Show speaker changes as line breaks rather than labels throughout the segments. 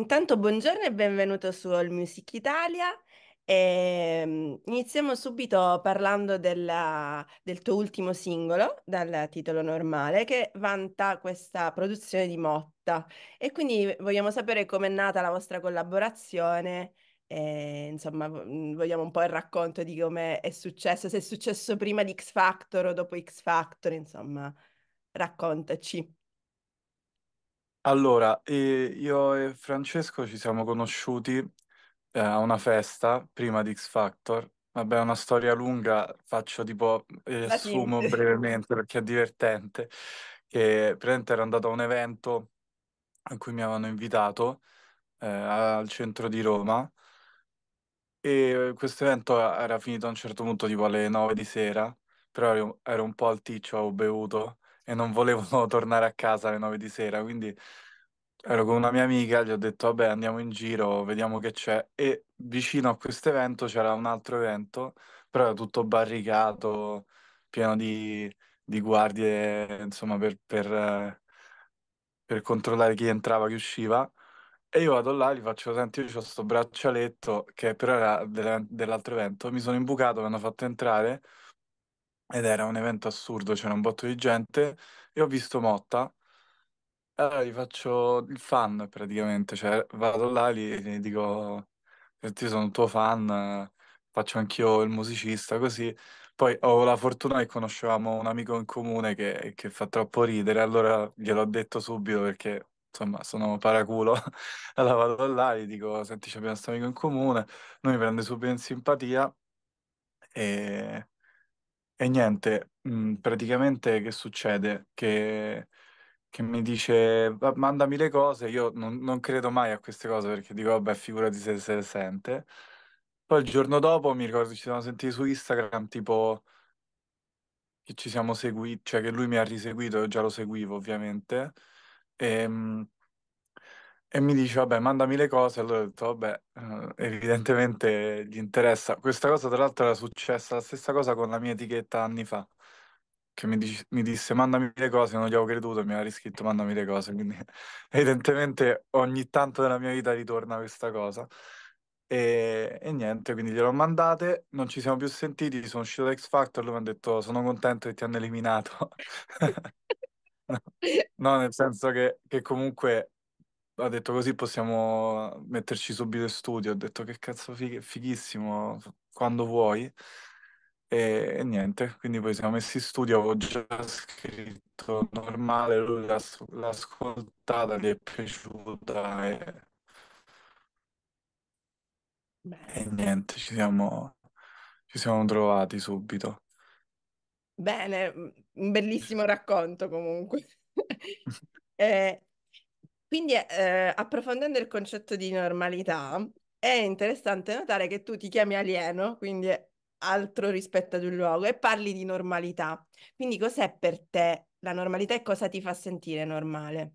Intanto buongiorno e benvenuto su All Music Italia. Ehm, iniziamo subito parlando della- del tuo ultimo singolo dal titolo normale che vanta questa produzione di Motta e quindi vogliamo sapere com'è nata la vostra collaborazione e, insomma v- vogliamo un po' il racconto di come è successo, se è successo prima di X Factor o dopo X Factor, insomma raccontaci.
Allora, eh, io e Francesco ci siamo conosciuti eh, a una festa prima di X Factor. Vabbè, è una storia lunga, faccio tipo,
La
riassumo
sintesi.
brevemente perché è divertente. Che praticamente ero andato a un evento a cui mi avevano invitato eh, al centro di Roma e questo evento era finito a un certo punto tipo alle 9 di sera, però ero, ero un po' alticcio, avevo bevuto e non volevo tornare a casa alle 9 di sera, quindi ero con una mia amica, gli ho detto vabbè andiamo in giro, vediamo che c'è e vicino a questo evento c'era un altro evento, però era tutto barricato, pieno di, di guardie, insomma per, per, per controllare chi entrava, chi usciva. E io vado là, gli faccio, senti, io ho sto braccialetto che però era dell'altro evento, mi sono imbucato, mi hanno fatto entrare ed era un evento assurdo, c'era un botto di gente e ho visto Motta. Allora gli faccio il fan praticamente, cioè vado là e gli, dico, io sono un tuo fan, faccio anch'io il musicista, così. Poi ho la fortuna che conoscevamo un amico in comune che, che fa troppo ridere, allora gliel'ho detto subito perché, insomma, sono paraculo. Allora vado là e gli dico, senti, abbiamo questo amico in comune, lui mi prende subito in simpatia e, e niente, praticamente che succede? Che, che mi dice, "Va- mandami le cose, io non, non credo mai a queste cose perché dico, vabbè, figurati se se le sente. Poi il giorno dopo mi ricordo ci siamo sentiti su Instagram, tipo che ci siamo seguiti, cioè che lui mi ha riseguito, io già lo seguivo ovviamente, e, mh, e mi dice, vabbè, mandami le cose, allora ho detto, vabbè, eh, evidentemente gli interessa. Questa cosa tra l'altro era successa la stessa cosa con la mia etichetta anni fa, che mi, dice- mi disse mandami le cose, non gli avevo creduto, mi aveva riscritto mandami le cose, quindi evidentemente ogni tanto nella mia vita ritorna questa cosa. E, e niente, quindi gliel'ho mandate, non ci siamo più sentiti, sono uscito da X Factor, lui mi ha detto sono contento che ti hanno eliminato. No, nel senso che, che comunque ha detto così possiamo metterci subito in studio. Ho detto che cazzo fig- fighissimo, quando vuoi. E, e niente, quindi poi siamo messi in studio, avevo già scritto normale, lui l'ha l'ha ascoltata, gli è piaciuta e, e niente, ci siamo, ci siamo trovati subito.
Bene, un bellissimo racconto comunque. Eh, quindi, eh, approfondendo il concetto di normalità, è interessante notare che tu ti chiami alieno, quindi altro rispetto ad un luogo, e parli di normalità. Quindi, cos'è per te la normalità e cosa ti fa sentire normale?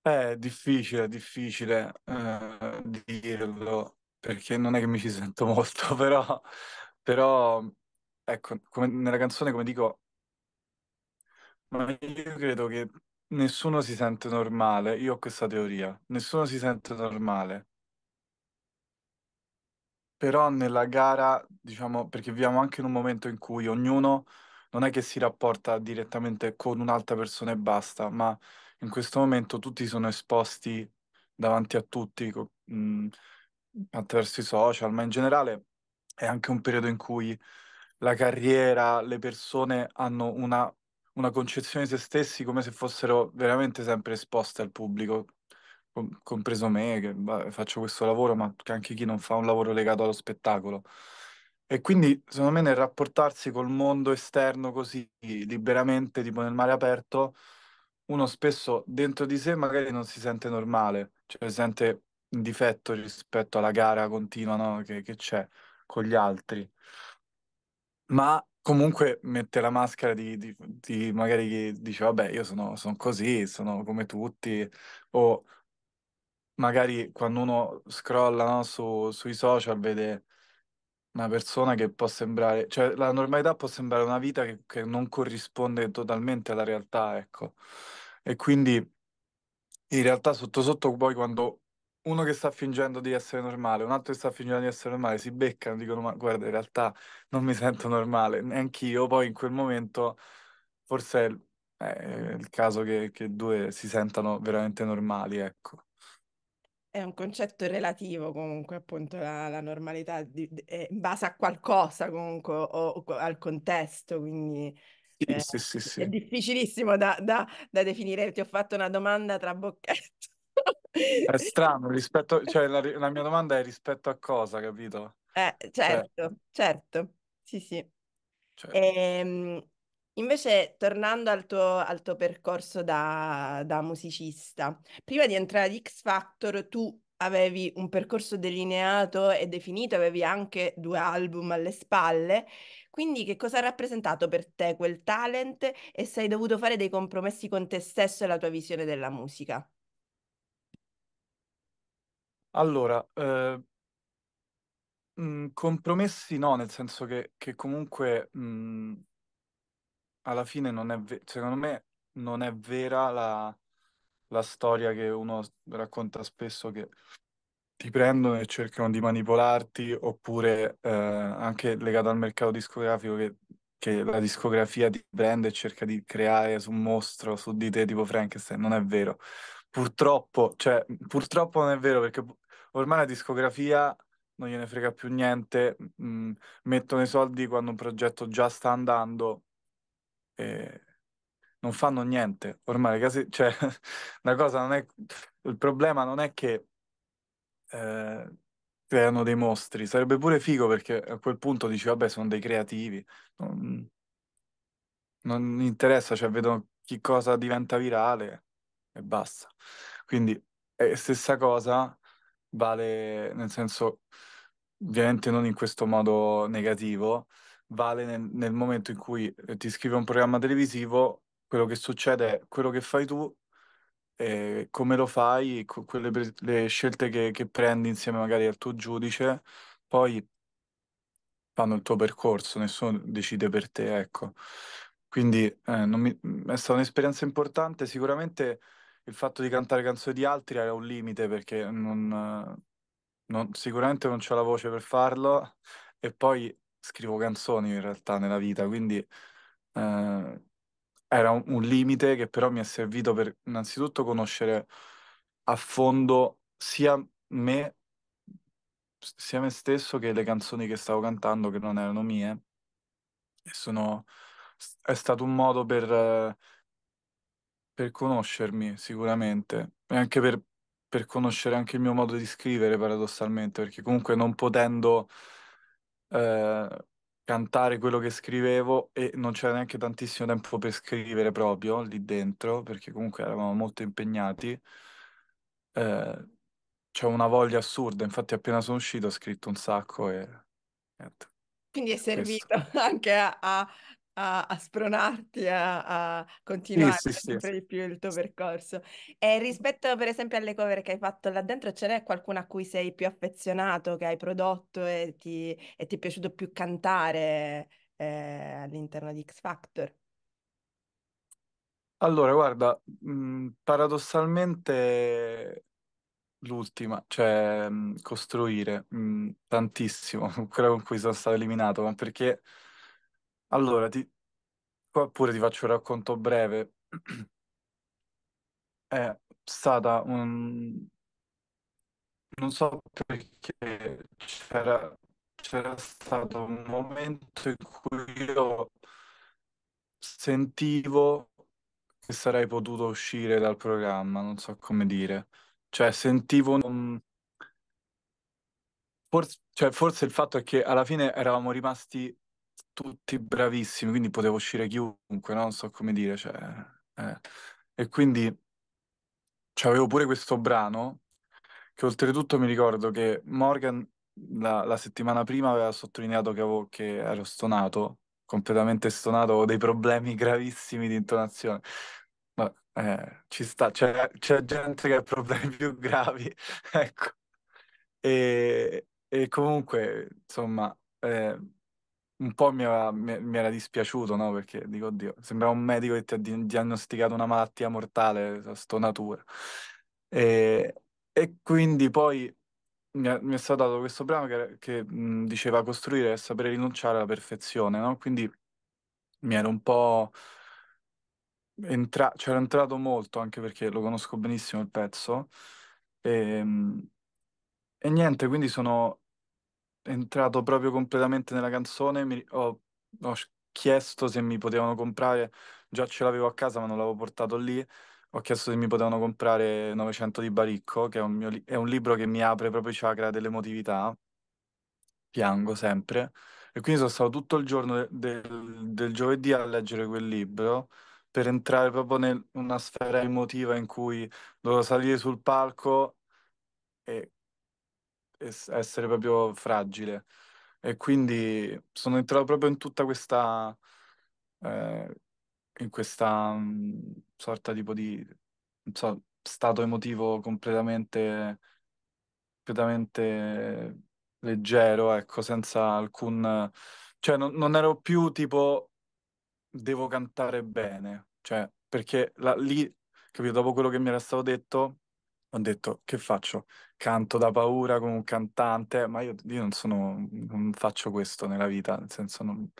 È difficile, difficile eh, dirlo, perché non è che mi ci sento molto, però, però ecco, come- nella canzone, come dico, ma io credo che nessuno si sente normale, io ho questa teoria, nessuno si sente normale, però nella gara, diciamo, perché viviamo anche in un momento in cui ognuno non è che si rapporta direttamente con un'altra persona e basta, ma in questo momento tutti sono esposti davanti a tutti, mh, attraverso i social, ma in generale è anche un periodo in cui la carriera, le persone hanno una, una concezione di se stessi come se fossero veramente sempre esposte al pubblico, com- compreso me, che vabbè, faccio questo lavoro, ma anche chi non fa un lavoro legato allo spettacolo. E quindi, secondo me, nel rapportarsi col mondo esterno così liberamente, tipo nel mare aperto, uno spesso dentro di sé magari non si sente normale, cioè si sente in difetto rispetto alla gara continua, no, che che c'è con gli altri ma comunque mette la maschera di, di- di magari chi dice, vabbè, io sono, sono così, sono come tutti, o magari quando uno scrolla, no, su- sui social vede una persona che può sembrare, cioè la normalità può sembrare una vita che, che non corrisponde totalmente alla realtà, ecco. E quindi In realtà sotto sotto poi quando uno che sta fingendo di essere normale, un altro che sta fingendo di essere normale, si beccano, dicono ma guarda in realtà non mi sento normale, neanch'io, poi in quel momento forse è il, è il caso che, che due si sentano veramente normali, ecco.
È un concetto relativo comunque, appunto, la, la normalità di- di- è in base a qualcosa comunque o, o al contesto, quindi
Sì,
eh,
sì, sì,
è
sì.
difficilissimo da, da- da definire. Ti ho fatto una domanda tra bocchetto.
È strano rispetto, cioè la, la mia domanda è rispetto a cosa, capito?
Eh,
Cioè,
certo, certo, sì, sì.
cioè,
Ehm, invece, tornando al tuo, al tuo percorso da, da musicista, prima di entrare ad X Factor, tu avevi un percorso delineato e definito, avevi anche due album alle spalle. Quindi, che cosa ha rappresentato per te quel talent e se hai dovuto fare dei compromessi con te stesso e la tua visione della musica?
Allora, eh, mh, compromessi no, nel senso che, che comunque mh, alla fine non è, ve- secondo me non è vera la, la storia che uno racconta spesso che ti prendono e cercano di manipolarti, oppure eh, anche legato al mercato discografico che, che la discografia ti prende e cerca di creare su un mostro, su di te tipo Frankenstein. Non è vero. Purtroppo, cioè, purtroppo non è vero perché ormai la discografia non gliene frega più niente, mm, mettono i soldi quando un progetto già sta andando e non fanno niente. Ormai case, cioè, la cosa non è, il problema non è che eh, creano dei mostri. Sarebbe pure figo perché a quel punto dici, vabbè, sono dei creativi. Non, non interessa, cioè vedo chi cosa diventa virale e basta. Quindi, è stessa cosa vale, nel senso, ovviamente non in questo modo negativo, vale nel, nel momento in cui eh, ti scrivi un programma televisivo, quello che succede è quello che fai tu e come lo fai, quelle pre- le scelte che, che prendi insieme magari al tuo giudice, poi fanno il tuo percorso, nessuno decide per te, ecco. Quindi eh, mi- è stata un'esperienza importante, sicuramente il fatto di cantare canzoni di altri era un limite perché non, non- sicuramente non c'ho la voce per farlo e poi scrivo canzoni in realtà nella vita, quindi eh, era un, un limite che però mi è servito per innanzitutto conoscere a fondo sia me, sia me stesso che le canzoni che stavo cantando che non erano mie. E sono, è stato un modo per, per conoscermi sicuramente e anche per, per conoscere anche il mio modo di scrivere paradossalmente, perché comunque non potendo eh, cantare quello che scrivevo e non c'era neanche tantissimo tempo per scrivere proprio lì dentro, perché comunque eravamo molto impegnati. Eh, c'è una voglia assurda, infatti appena sono uscito ho scritto un sacco e niente,
Quindi è
questo.
servito anche a, a- a- a spronarti a, a
Sì,
continuare
sì, sì.
sempre di più il tuo percorso. E rispetto per esempio alle cover che hai fatto là dentro, ce n'è qualcuna a cui sei più affezionato, che hai prodotto e ti, e ti è piaciuto più cantare eh, all'interno di X Factor?
Allora, guarda, mh, paradossalmente l'ultima, cioè mh, costruire, mh, tantissimo, quella con cui sono stato eliminato, ma perché allora ti, qua pure ti faccio un racconto breve. È stata un, non so perché c'era stato un momento in cui io sentivo che sarei potuto uscire dal programma, non so come dire. Cioè, sentivo un- Forse, cioè, forse il fatto è che alla fine eravamo rimasti tutti bravissimi, quindi poteva uscire chiunque, no? Non so come dire, cioè, eh. E quindi c'avevo pure questo brano che oltretutto mi ricordo che Morgan la, la settimana prima aveva sottolineato che, avevo- che ero stonato, completamente stonato, avevo dei problemi gravissimi di intonazione. Ma eh, ci sta, c'è c'è gente che ha problemi più gravi, ecco. E, e comunque, insomma, eh, un po' mi, aveva- mi- era dispiaciuto, no? Perché dico, oddio, sembrava un medico che ti ha di- diagnosticato una malattia mortale, sto natura. E, e quindi poi mi è, stato dato questo brano che, che, mh, diceva costruire e sapere rinunciare alla perfezione, no? Quindi mi ero un po' entra- c'ero entrato molto anche perché lo conosco benissimo il pezzo. E, mh, e niente, quindi sono entrato proprio completamente nella canzone. mi- ho, ho chiesto se mi potevano comprare, già ce l'avevo a casa ma non l'avevo portato lì. Ho chiesto se mi potevano comprare 900 di Baricco, che è un, mio è un libro che mi apre proprio i chakra dell'emotività. Piango sempre. E quindi sono stato tutto il giorno de- del, del giovedì a leggere quel libro per entrare proprio in una sfera emotiva in cui dovevo salire sul palco e es- essere proprio fragile. E quindi sono entrato proprio in tutta questa, eh, in questa mm, sorta tipo di, non so, stato emotivo completamente, completamente leggero, ecco, senza alcun... Cioè, non, non ero più tipo, devo cantare bene, cioè, perché la- lì, capito, dopo quello che mi era stato detto, ho detto, che faccio? Canto da paura come un cantante, ma io, io non sono, non faccio questo nella vita, nel senso, non-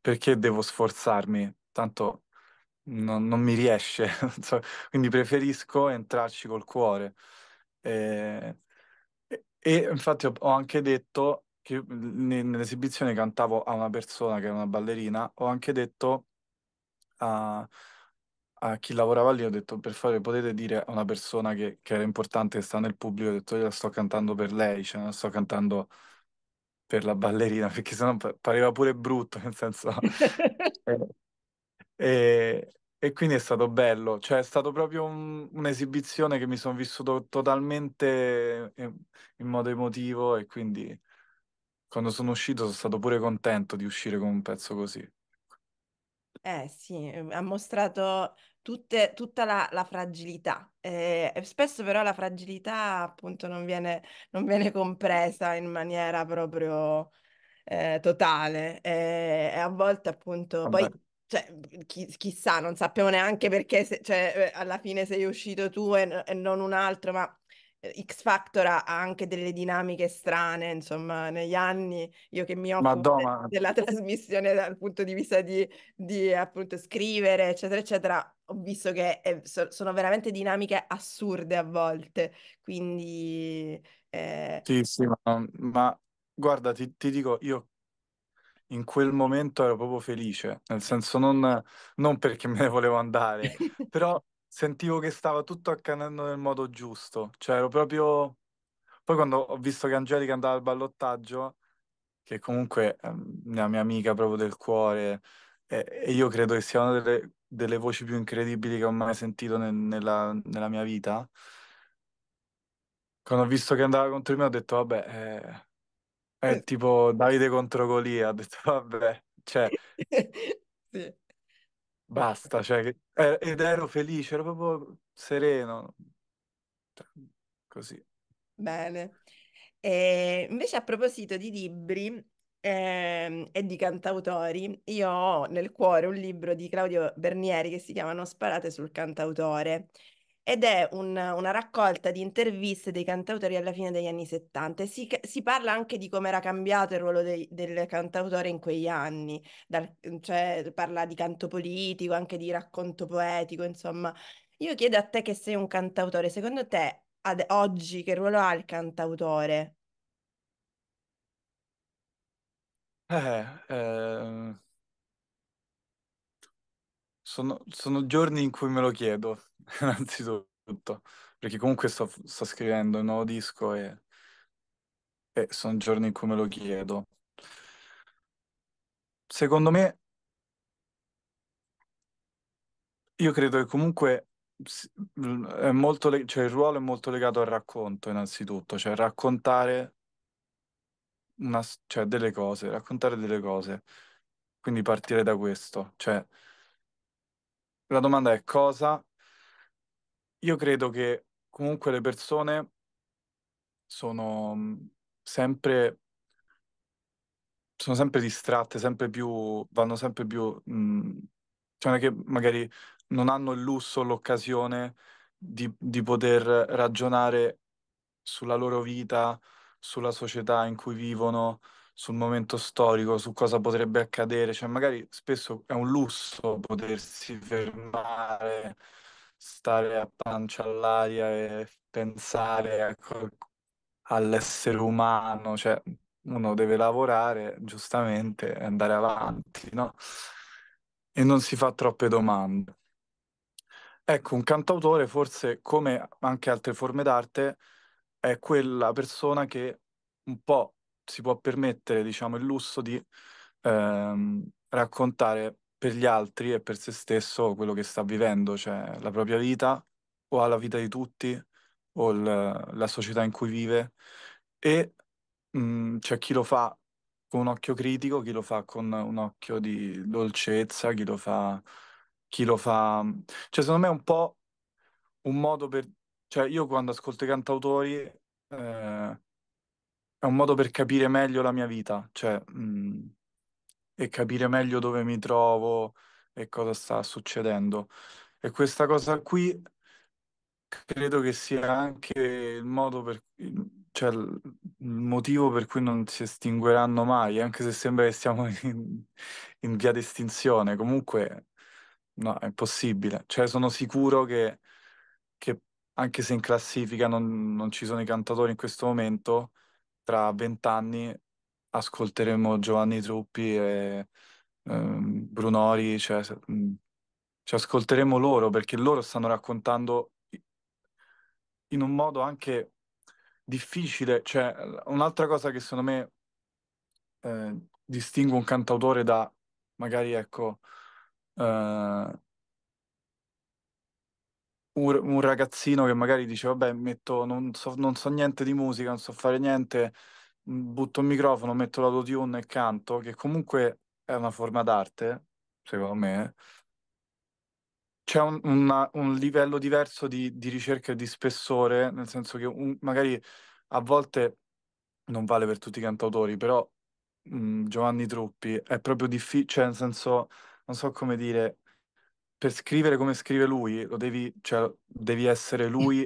perché devo sforzarmi? Tanto non, non mi riesce, quindi preferisco entrarci col cuore. E, e- e infatti ho, ho anche detto che ne- nell'esibizione cantavo a una persona che era una ballerina, ho anche detto a, a chi lavorava lì, ho detto per favore potete dire a una persona che, che era importante, che sta nel pubblico, ho detto io la sto cantando per lei, cioè non la sto cantando per la ballerina, perché sennò pa- pareva pure brutto, nel senso... Eh, E, e quindi è stato bello, cioè è stato proprio un- un'esibizione che mi sono vissuto totalmente in, in modo emotivo e quindi quando sono uscito sono stato pure contento di uscire con un pezzo così.
Eh sì, eh, ha mostrato tutte- tutta la, la fragilità. Eh, spesso però la fragilità appunto non viene, non viene compresa in maniera proprio eh, totale. Eh, e a volte appunto, poi
Vabbè,
cioè, chi- chissà, non sappiamo neanche perché se- cioè, eh, alla fine sei uscito tu e, e non un altro, ma eh, X Factor ha anche delle dinamiche strane, insomma, negli anni io che mi occupo
Madonna,
della trasmissione dal punto di vista di di appunto scrivere, eccetera, eccetera, ho visto che eh, so- sono veramente dinamiche assurde a volte. Quindi, eh,
sì, sì, ma, ma guarda, ti, ti dico, io in quel momento ero proprio felice, nel senso non, non perché me ne volevo andare, però sentivo che stava tutto accadendo nel modo giusto, cioè ero proprio... Poi quando ho visto che Angelica andava al ballottaggio, che comunque è una mia amica proprio del cuore, e, e io credo che sia una delle, delle voci più incredibili che ho mai sentito nel- nella, nella mia vita, quando ho visto che andava contro di me ho detto, vabbè, è, è tipo Davide contro Golia, ho detto, vabbè, cioè,
sì.
basta, cioè, che- eh, ed ero felice, ero proprio sereno, cioè, così.
Bene. E invece a proposito di libri ehm, e di cantautori, io ho nel cuore un libro di Claudio Bernieri che si chiama Non sparate sul cantautore ed è un- una raccolta di interviste dei cantautori alla fine degli anni 70 e si, si parla anche di come era cambiato il ruolo dei- del cantautore in quegli anni, Dal- cioè parla di canto politico, anche di racconto poetico, insomma. Io chiedo a te che sei un cantautore, secondo te ad oggi che ruolo ha il cantautore?
Eh, eh, Sono, sono giorni in cui me lo chiedo, innanzitutto, perché comunque sto, sto scrivendo un nuovo disco e, e sono giorni in cui me lo chiedo. Secondo me, io credo che comunque è molto cioè, il ruolo è molto legato al racconto, innanzitutto, cioè raccontare una cioè, delle cose, raccontare delle cose. Quindi partire da questo. Cioè, la domanda è cosa? Io credo che comunque le persone sono mh, sempre, sono sempre distratte, sempre più, vanno sempre più, mh, cioè non è che magari non hanno il lusso, l'occasione di, di poter ragionare sulla loro vita, sulla società in cui vivono, sul momento storico, su cosa potrebbe accadere. Cioè, magari spesso è un lusso potersi fermare, stare a pancia all'aria e pensare a qual- all'essere umano. Cioè, uno deve lavorare giustamente e andare avanti, no? E non si fa troppe domande. Ecco, un cantautore, forse come anche altre forme d'arte, è quella persona che un po' si può permettere, diciamo, il lusso di ehm, raccontare per gli altri e per se stesso quello che sta vivendo, cioè la propria vita o la vita di tutti o la società in cui vive. E mh, c'è chi lo fa con un occhio critico, chi lo fa con un occhio di dolcezza, chi lo fa, chi lo fa... Cioè, secondo me è un po' un modo per... Cioè, io quando ascolto i cantautori eh, è un modo per capire meglio la mia vita, cioè, mh, e capire meglio dove mi trovo e cosa sta succedendo. E questa cosa qui credo che sia anche il modo per... cioè il motivo per cui non si estingueranno mai, anche se sembra che siamo in, in via d'estinzione. Comunque, no, è impossibile. Cioè, sono sicuro che, che anche se in classifica non, non ci sono i cantatori in questo momento, tra vent'anni ascolteremo Giovanni Truppi e ehm, Brunori, cioè, ci ascolteremo loro perché loro stanno raccontando in un modo anche difficile. Cioè, un'altra cosa che secondo me eh, distingue un cantautore da magari, ecco, eh, un, un ragazzino che magari dice, vabbè, metto, non so, non so niente di musica, non so fare niente, mh, butto il microfono, metto l'autotune e canto, che comunque è una forma d'arte, secondo me. C'è un, una- un livello diverso di, di ricerca e di spessore, nel senso che un- magari a volte non vale per tutti i cantautori, però mh, Giovanni Truppi è proprio difficile, cioè nel senso, non so come dire, per scrivere come scrive lui, lo devi, cioè, devi essere lui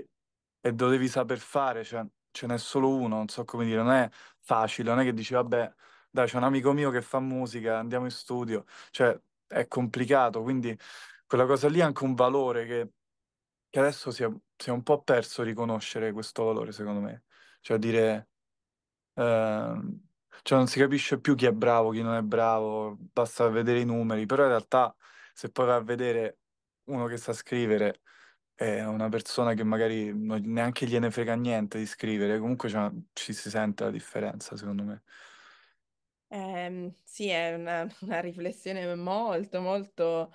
e lo devi saper fare, cioè ce n'è solo uno, non so come dire, non è facile, non è che dici, vabbè, dai, c'è un amico mio che fa musica, andiamo in studio, cioè è complicato, quindi quella cosa lì è anche un valore che, che adesso si è, si è un po' perso riconoscere questo valore, secondo me, cioè dire... Ehm, cioè non si capisce più chi è bravo, chi non è bravo, basta vedere i numeri, però in realtà se poi vai a vedere uno che sa scrivere è una persona che magari non- neanche gliene frega niente di scrivere, comunque ci si sente la differenza, secondo me.
Ehm, sì, è una, una riflessione molto, molto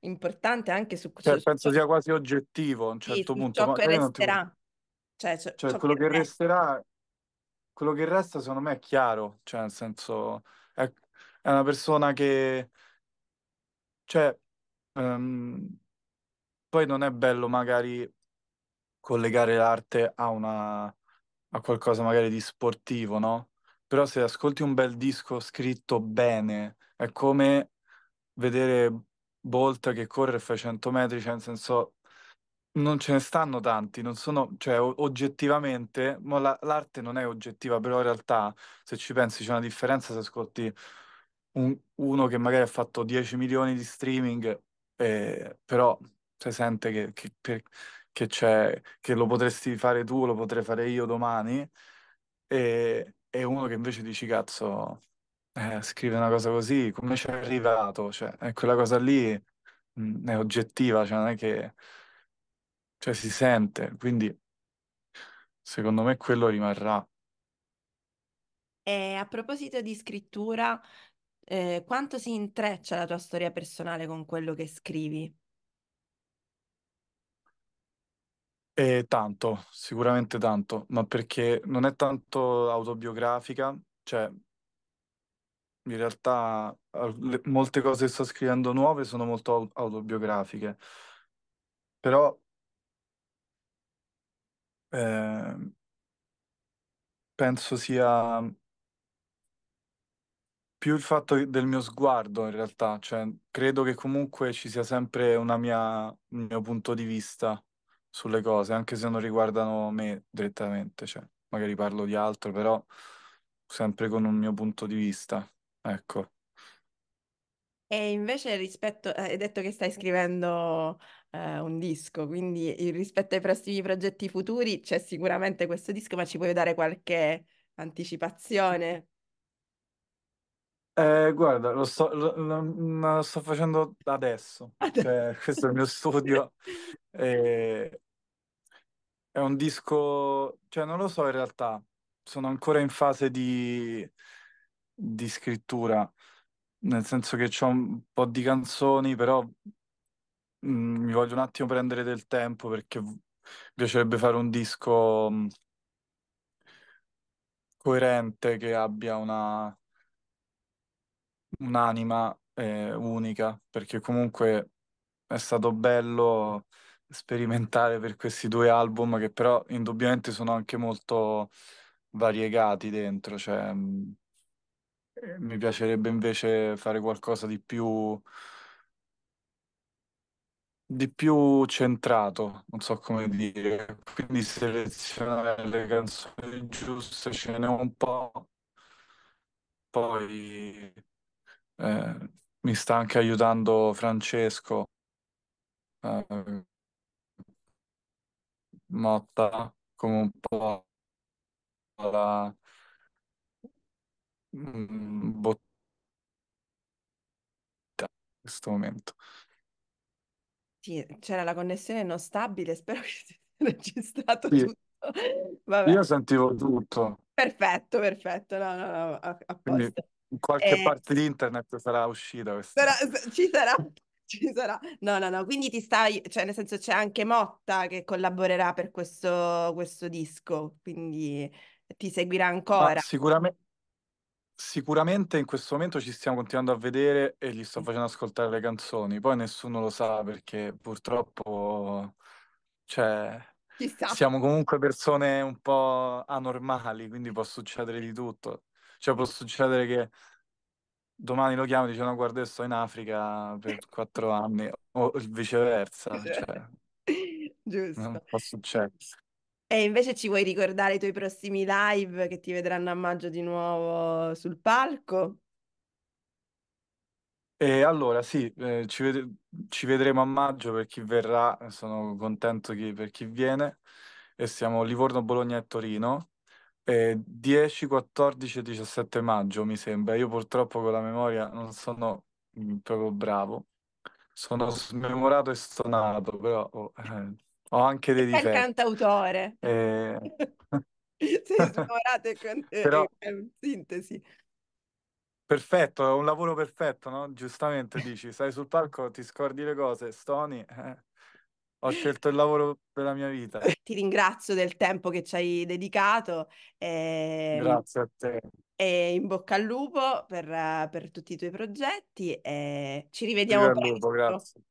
importante anche su, su-
Cioè, penso sia quasi oggettivo a un
sì,
certo
su
punto,
ciò che
non ti...
resterà, cioè ciò,
Cioè,
ciò
quello che
resta.
resterà, quello che resta secondo me è chiaro, cioè nel senso è, è una persona che, cioè, ehm, poi non è bello magari collegare l'arte a una, a qualcosa magari di sportivo, no? Però se ascolti un bel disco scritto bene, è come vedere Bolt che corre e fa 100 metri, cioè nel senso non ce ne stanno tanti, non sono, cioè oggettivamente, mo la- l'arte non è oggettiva, però in realtà se ci pensi c'è una differenza se ascolti un- uno che magari ha fatto 10 milioni di streaming, eh, però si sente che, che- per- che c'è, che lo potresti fare tu, lo potrei fare io domani, e, e uno che invece dici, cazzo, eh, scrive una cosa così, come ci è arrivato? Cioè, è quella cosa lì, mh, è oggettiva, cioè non è che, cioè, si sente, quindi secondo me quello rimarrà.
E a proposito di scrittura, eh, quanto si intreccia la tua storia personale con quello che scrivi?
E tanto, sicuramente tanto, ma perché non è tanto autobiografica, cioè in realtà eh, le- molte cose che sto scrivendo nuove sono molto au- autobiografiche, però eh, penso sia più il fatto del mio sguardo in realtà, cioè credo che comunque ci sia sempre una mia, un mio punto di vista sulle cose, anche se non riguardano me direttamente, cioè magari parlo di altro, però sempre con un mio punto di vista, ecco.
E invece rispetto, eh, hai detto che stai scrivendo eh, un disco, quindi rispetto ai prossimi progetti futuri c'è sicuramente questo disco, ma ci puoi dare qualche anticipazione?
Eh, guarda, lo sto, lo, lo- lo sto facendo adesso, cioè questo è il mio studio, e è un disco, cioè non lo so in realtà, sono ancora in fase di, di scrittura, nel senso che ho un po' di canzoni, però mm, mi voglio un attimo prendere del tempo perché v- mi piacerebbe fare un disco mm, coerente che abbia una un'anima eh, unica, perché comunque è stato bello sperimentare per questi due album che però indubbiamente sono anche molto variegati dentro, cioè mh, eh, mi piacerebbe invece fare qualcosa di più, di più centrato, non so come dire, quindi selezionare le canzoni giuste, ce n'è un po', poi eh, mi sta anche aiutando Francesco eh, Motta come un po' la mm, botta in questo momento.
Sì, c'era la connessione non stabile, spero che sia registrato
Sì,
tutto. Vabbè,
io sentivo tutto,
perfetto, perfetto, no, no, no, a, a
quindi. In qualche
Eh,
parte di internet sarà uscita
sarà-
questa.
ci sarà, ci sarà. No, no, no, quindi ti stai, cioè nel senso c'è anche Motta che collaborerà per questo, questo disco, quindi ti seguirà
Ma
ancora.
sicuramente, sicuramente in questo momento ci stiamo continuando a vedere e gli sto facendo ascoltare le canzoni. Poi nessuno lo sa perché purtroppo, cioè, siamo comunque persone un po' anormali, quindi può succedere di tutto. Cioè può succedere che domani lo chiamo e dice no, guarda, io sto in Africa per quattro anni, o viceversa, cioè, non
Giusto.
può succedere.
E invece ci vuoi ricordare i tuoi prossimi live che ti vedranno a maggio di nuovo sul palco?
E allora sì, eh, ci, ved- ci vedremo a maggio per chi verrà, sono contento chi- per chi viene, e siamo Livorno, Bologna e Torino, e 10, 14 e 17 maggio mi sembra. Io purtroppo con la memoria non sono mm, proprio bravo, sono smemorato e stonato, però oh, eh, ho anche dei
fai il
difetti.
cantautore.
Eh,
Sei smorato e con...
Però
e- sintesi.
perfetto, è un lavoro perfetto, no? Giustamente dici, stai sul palco, ti scordi le cose, stoni, eh, ho scelto il lavoro della mia vita.
Ti ringrazio del tempo che ci hai dedicato e,
Grazie a te.
e in bocca al lupo per, per tutti i tuoi progetti e ci rivediamo
lupo, grazie.